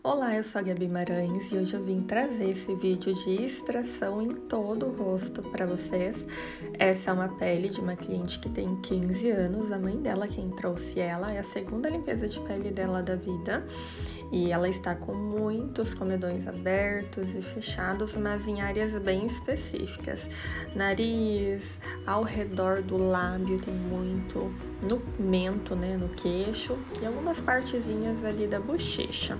Olá, eu sou a Gabi Marães e hoje eu vim trazer esse vídeo de extração em todo o rosto para vocês. Essa é uma pele de uma cliente que tem 15 anos, a mãe dela quem trouxe ela, é a segunda limpeza de pele dela da vida. E ela está com muitos comedões abertos e fechados, mas em áreas bem específicas. Nariz, ao redor do lábio tem muito, no mento, né, no queixo e algumas partezinhas ali da bochecha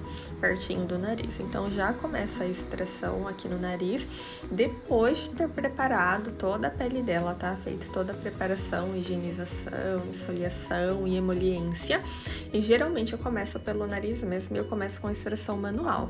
pertinho do nariz. Então já começa a extração aqui no nariz, depois de ter preparado toda a pele dela, tá? Feito toda a preparação, higienização, esfoliação e emoliência. E geralmente eu começo pelo nariz mesmo e eu começo com a extração manual.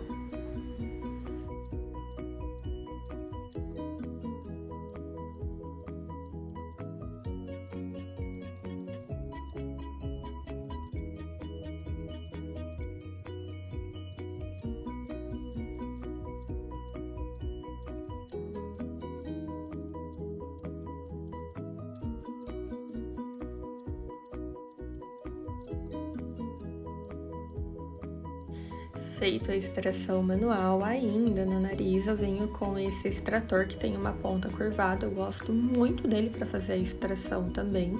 Extração manual ainda no nariz, eu venho com esse extrator que tem uma ponta curvada. Eu gosto muito dele para fazer a extração também.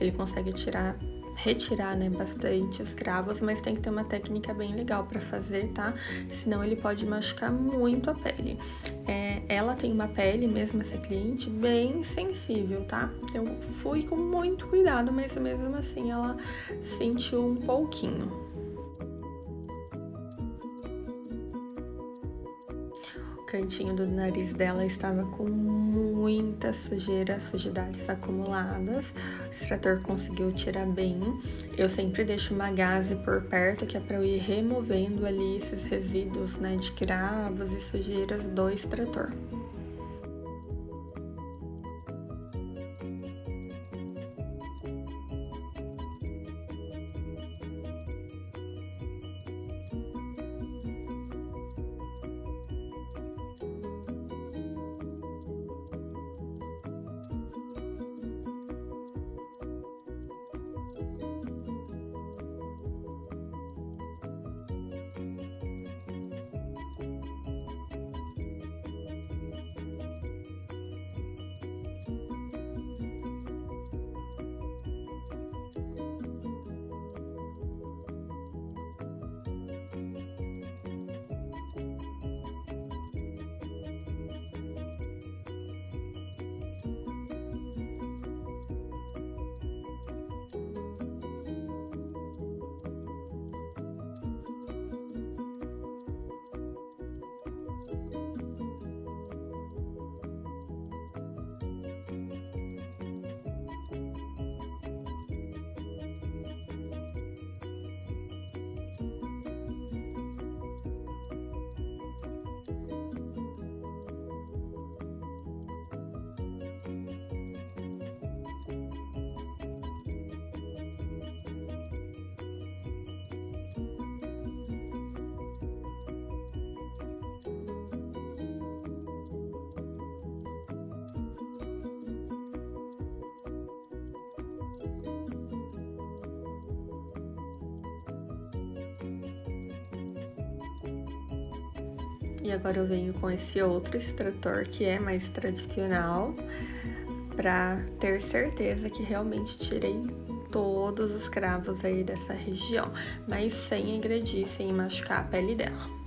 Ele consegue tirar retirar, né, bastante os cravos, mas tem que ter uma técnica bem legal para fazer, tá? Senão ele pode machucar muito a pele. É, ela tem uma pele, mesmo essa cliente, bem sensível, tá? Eu fui com muito cuidado, mas mesmo assim ela sentiu um pouquinho. Cantinho do nariz dela estava com muita sujeira, sujidades acumuladas. O extrator conseguiu tirar bem. Eu sempre deixo uma gaze por perto, que é para eu ir removendo ali esses resíduos, né, de cravos e sujeiras do extrator. E agora eu venho com esse outro extrator que é mais tradicional, para ter certeza que realmente tirei todos os cravos aí dessa região, mas sem agredir, sem machucar a pele dela.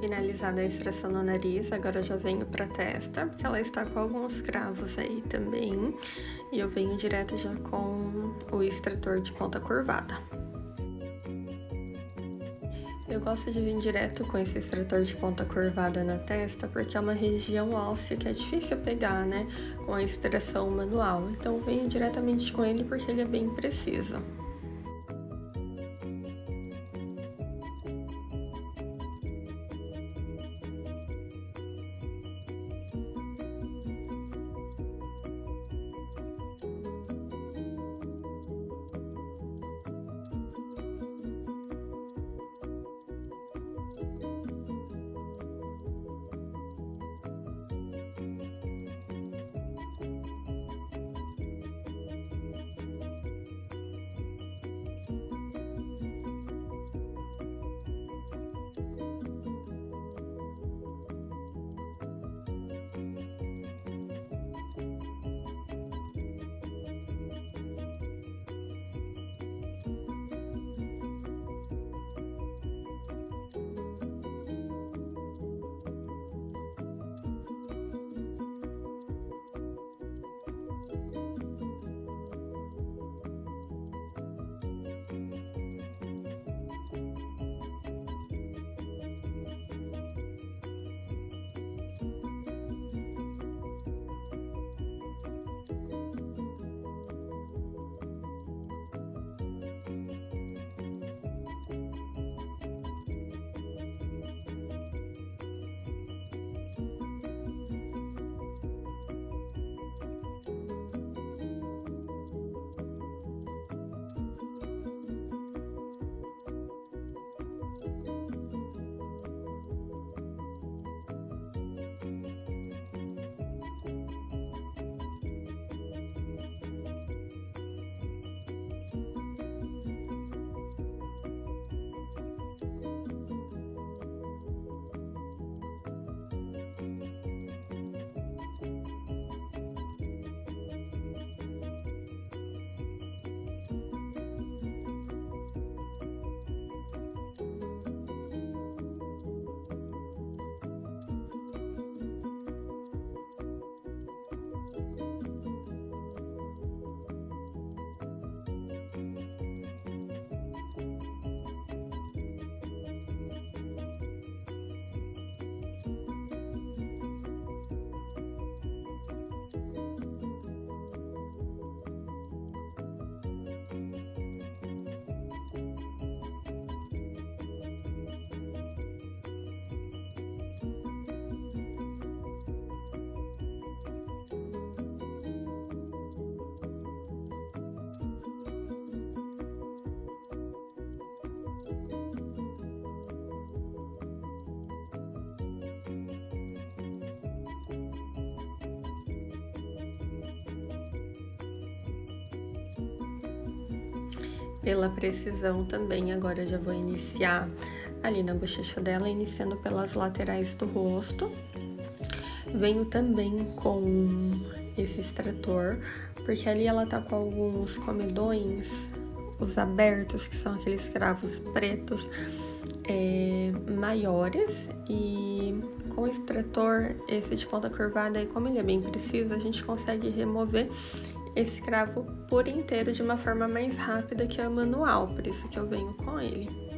Finalizada a extração no nariz, agora já venho pra testa, porque ela está com alguns cravos aí também. E eu venho direto já com o extrator de ponta curvada. Eu gosto de vir direto com esse extrator de ponta curvada na testa, porque é uma região óssea que é difícil pegar, né, com a extração manual. Então, venho diretamente com ele porque ele é bem preciso. Pela precisão também. Agora já vou iniciar ali na bochecha dela, iniciando pelas laterais do rosto. Venho também com esse extrator, porque ali ela tá com alguns comedões, os abertos, que são aqueles cravos pretos é, maiores, e com o extrator, esse de ponta curvada, e como ele é bem preciso, a gente consegue remover esse cravo por inteiro de uma forma mais rápida que a manual, por isso que eu venho com ele.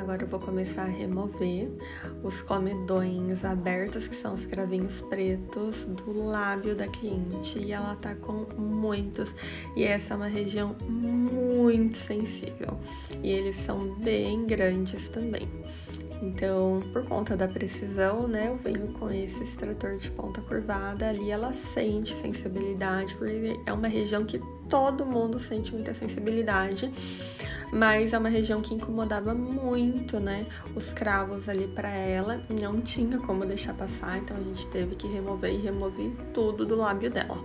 Agora eu vou começar a remover os comedões abertos, que são os cravinhos pretos, do lábio da cliente. E ela tá com muitos. E essa é uma região muito sensível. E eles são bem grandes também. Então, por conta da precisão, né, eu venho com esse extrator de ponta curvada. Ali ela sente sensibilidade, porque é uma região que todo mundo sente muita sensibilidade, mas é uma região que incomodava muito, né, os cravos ali para ela. Não tinha como deixar passar, então a gente teve que remover e remover tudo do lábio dela.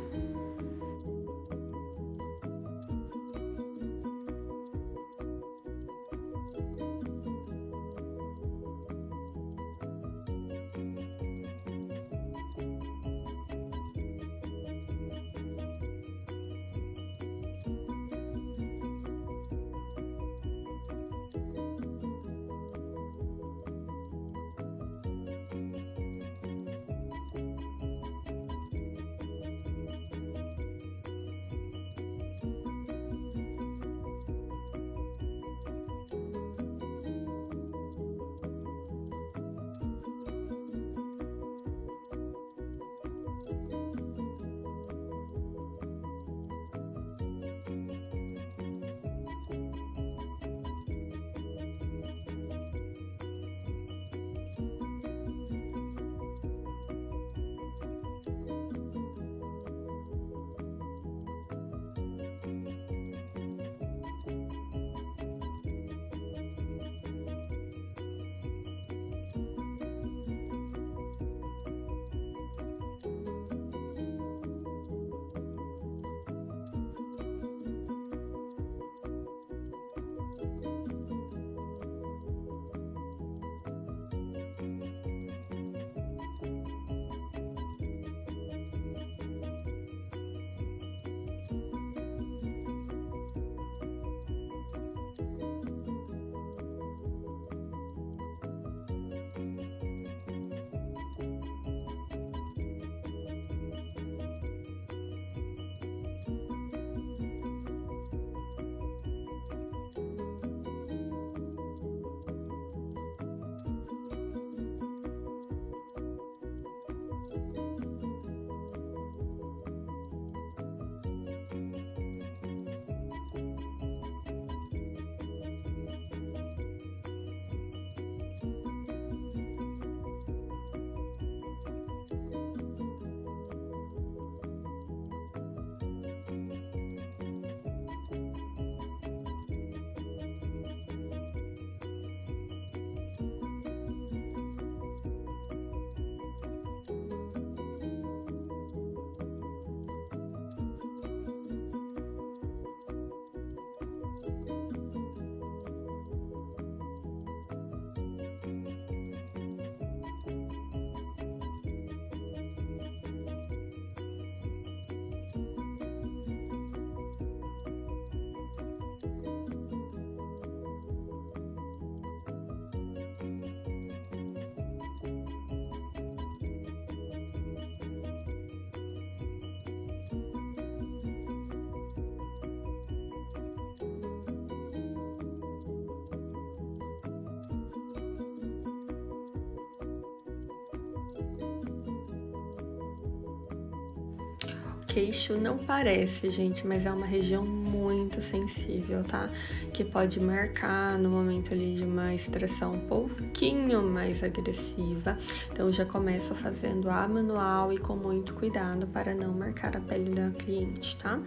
Queixo não parece, gente, mas é uma região muito sensível, tá? Que pode marcar no momento ali de uma extração um pouquinho mais agressiva. Então já começo fazendo a manual e com muito cuidado para não marcar a pele da cliente, tá?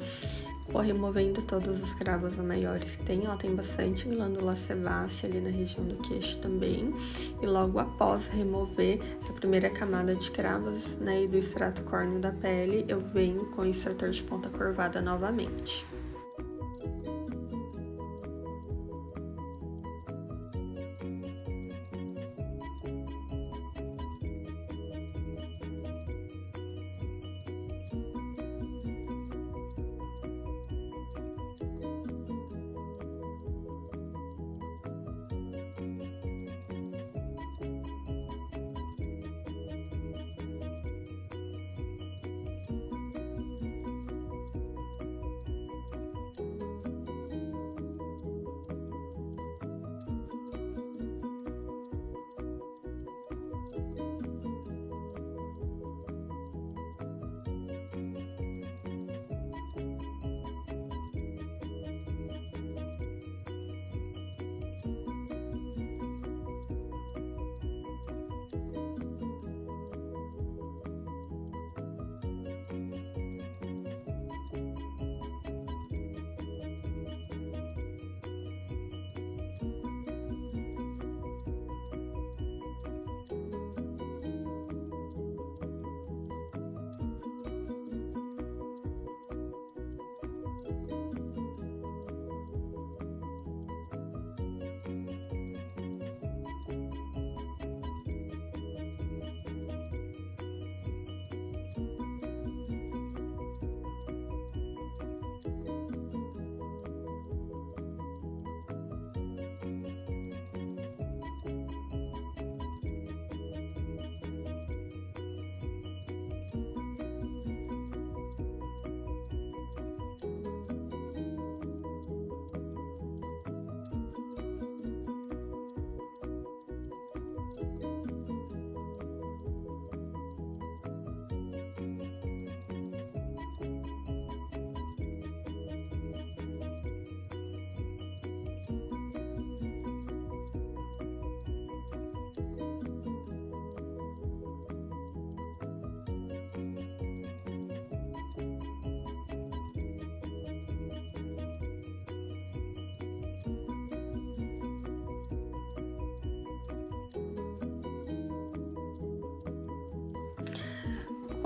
Vou removendo todos os cravos maiores que tem. Ela tem bastante glândula sebácea ali na região do queixo também. E logo após remover essa primeira camada de cravos né, e do extrato córneo da pele, eu venho com o extrator de ponta curvada novamente.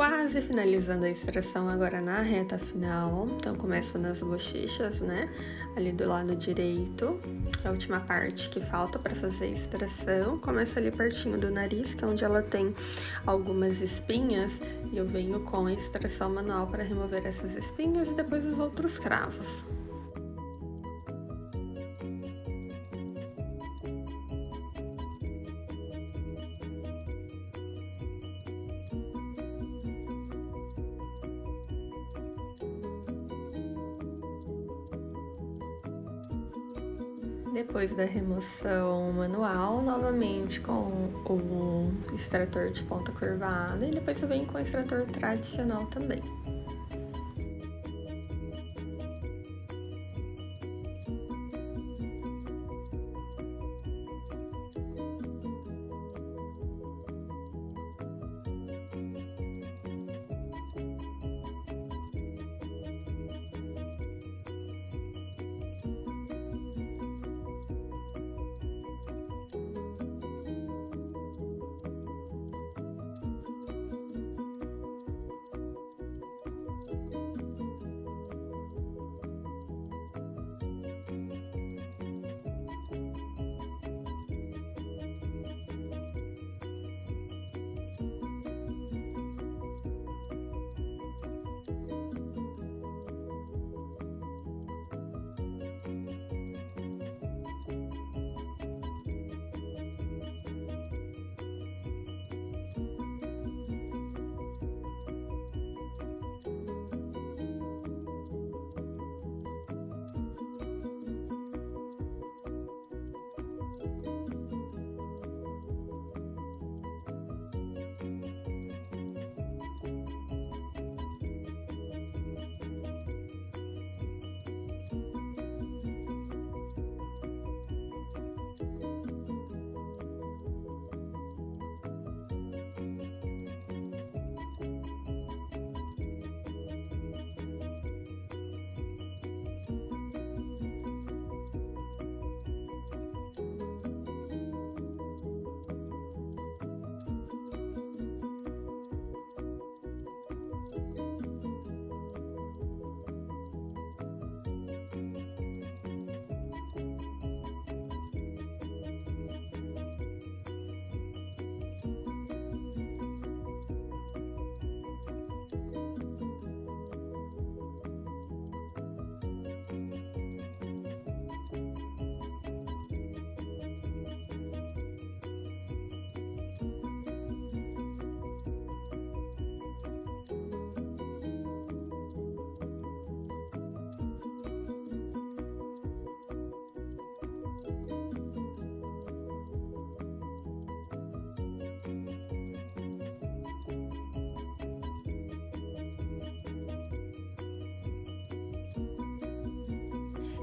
Quase finalizando a extração agora na reta final. Então, começo nas bochechas, né? Ali do lado direito, é a última parte que falta para fazer a extração. Começa ali pertinho do nariz, que é onde ela tem algumas espinhas, e eu venho com a extração manual para remover essas espinhas e depois os outros cravos. Depois da remoção manual, novamente com o extrator de ponta curvada e depois eu venho com o extrator tradicional também.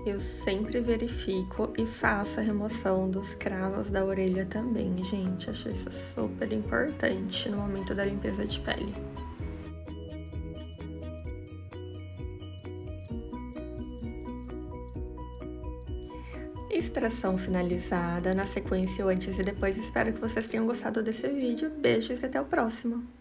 Eu sempre verifico e faço a remoção dos cravos da orelha também, gente. Achei isso super importante no momento da limpeza de pele. Extração finalizada, na sequência o antes e depois. Espero que vocês tenham gostado desse vídeo. Beijos e até o próximo!